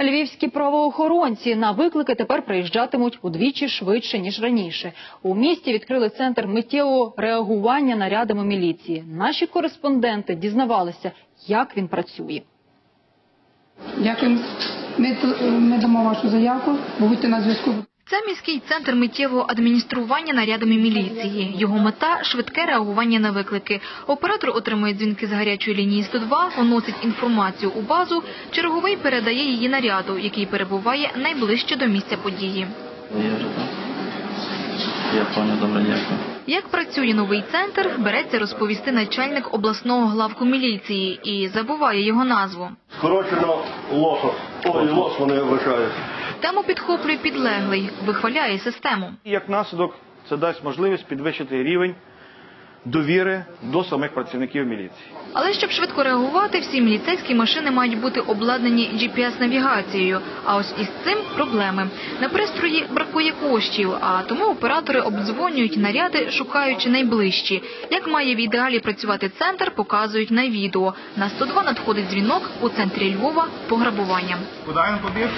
Львівські правоохоронці на виклики тепер приїжджатимуть удвічі швидше ніж раніше. У місті відкрили центр миттєвого реагування нарядами міліції. Наші кореспонденти дізнавалися, як він працює. Дякую. Ми, ми дамо вашу заявку, будьте на зв'язку. Це міський центр миттєвого адміністрування нарядами міліції. Його мета швидке реагування на виклики. Оператор отримує дзвінки з гарячої лінії 102, вносить інформацію у базу. Черговий передає її наряду, який перебуває найближче до місця події. Я добре, дякую. Як працює новий центр, береться розповісти начальник обласного главку міліції і забуває його назву. Скорочено лосо. Ой, лос вони вважають. Тему підхоплює підлеглий, вихваляє систему. І Як наслідок, це дасть можливість підвищити рівень довіри до самих працівників міліції. Але щоб швидко реагувати, всі міліцейські машини мають бути обладнані GPS-навігацією. А ось із цим проблеми. На пристрої бракує коштів, а тому оператори обдзвонюють наряди, шукаючи найближчі. Як має в ідеалі працювати центр, показують на відео. На 102 надходить дзвінок у центрі Львова пограбування. Куди він побіг?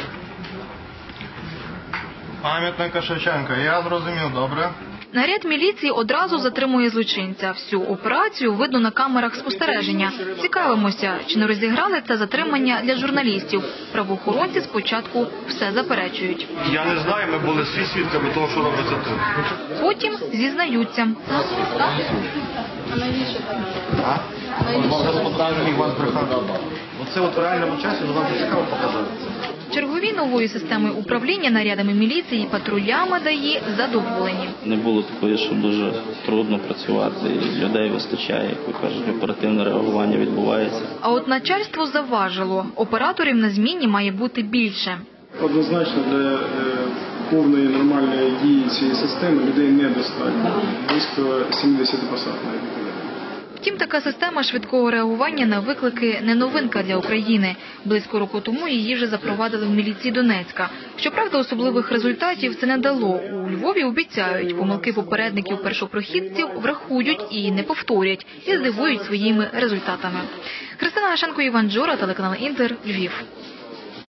Пам'ятника Шевченка. Я зрозумів, добре. Наряд міліції одразу затримує злочинця. Всю операцію видно на камерах спостереження. Цікавимося, чи не розіграли це затримання для журналістів. Правоохоронці спочатку все заперечують. Я не знаю, ми були всі свідками того, що робиться тут. Потім зізнаються. брехати. Оце от в реальному часі до вам цікаво показати. Чергові новою системою управління нарядами міліції патрулями дає задоволені. Не було такої, що дуже трудно працювати, і людей вистачає, як ви кажете, оперативне реагування відбувається. А от начальство заважило. Операторів на зміні має бути більше. Однозначно для е, повної нормальної дії цієї системи людей недостатньо. Близько 70 посад навіть. Втім, така система швидкого реагування на виклики не новинка для України. Близько року тому її вже запровадили в міліції Донецька. Щоправда, особливих результатів це не дало. У Львові обіцяють, помилки попередників першопрохідців врахують і не повторять, і здивують своїми результатами. Христина Гашенко, Іван Джора, телеканал Інтер, Львів.